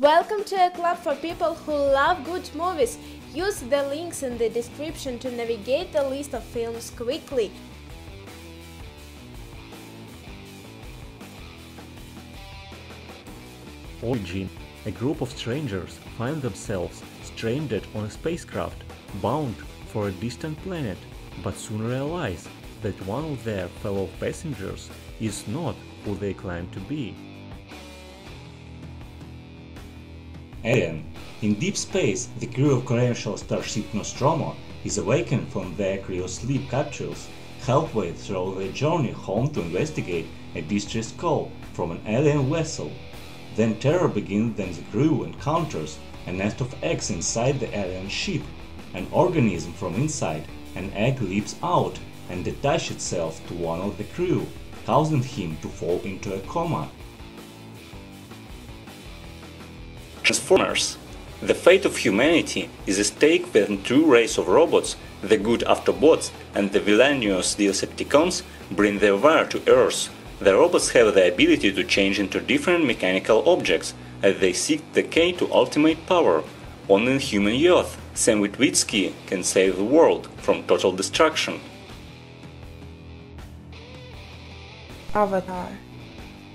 Welcome to a club for people who love good movies. Use the links in the description to navigate the list of films quickly. Origin. A group of strangers find themselves stranded on a spacecraft bound for a distant planet, but soon realize that one of their fellow passengers is not who they claim to be. Alien. In deep space, the crew of commercial starship Nostromo is awakened from their cryosleep capsules halfway through their journey home to investigate a distress call from an alien vessel. Then terror begins when the crew encounters a nest of eggs inside the alien ship. An organism from inside an egg leaps out and attaches itself to one of the crew, causing him to fall into a coma. Transformers. The fate of humanity is at stake when two race of robots, the good Autobots and the villainous Decepticons, bring their war to Earth. The robots have the ability to change into different mechanical objects as they seek the key to ultimate power. Only human youth, Sam Witwicky can save the world from total destruction. Avatar.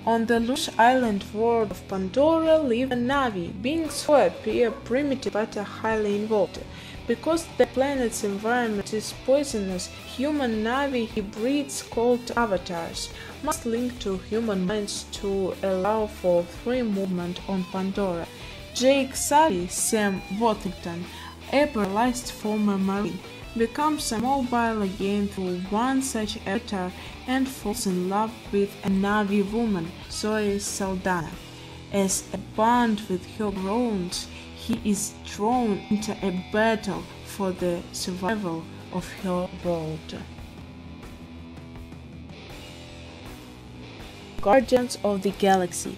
On the lush island world of Pandora live a Na'vi, beings who appear primitive but are highly involved. Because the planet's environment is poisonous, human Na'vi hybrids called avatars must link to human minds to allow for free movement on Pandora. Jake Sully, Sam Worthington, a paralyzed former Marine, becomes a mobile again through one such avatar and falls in love with a Na'vi woman, Zoe Saldana. As a bond with her groans, he is drawn into a battle for the survival of her world. Guardians of the Galaxy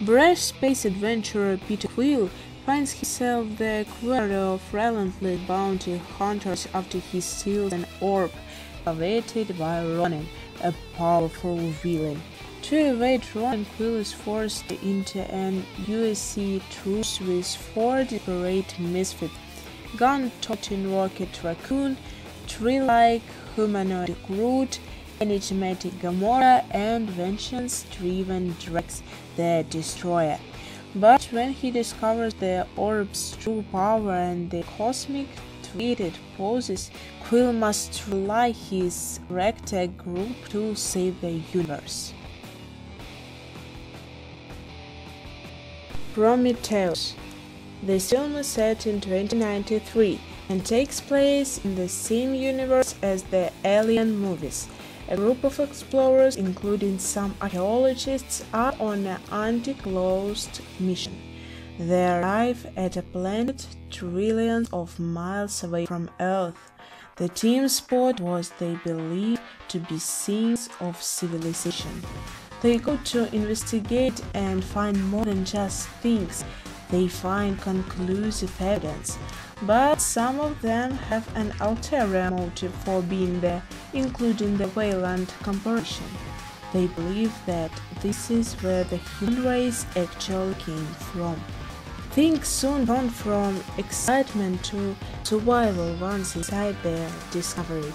Brash space adventurer Peter Quill finds himself the quarry of relentless bounty hunters after he steals an orb coveted by Ronan, a powerful villain. To evade Ronan, Quill is forced into an USC truce with four desperate misfits gun-toting Rocket Raccoon, tree-like humanoid Groot, enigmatic Gamora, and vengeance-driven Drax the Destroyer. But when he discovers the orb's true power and the cosmic threat it poses, Quill must rely his ragtag group to save the universe. Prometheus The film is set in 2093 and takes place in the same universe as the Alien movies. A group of explorers, including some archaeologists, are on an undisclosed mission. They arrive at a planet trillions of miles away from Earth. The team spot what they believe to be signs of civilization. They go to investigate and find more than just things. They find conclusive evidence, but some of them have an ulterior motive for being there, including the Weyland Corporation. They believe that this is where the human race actually came from. Things soon turn from excitement to survival once inside their discovery.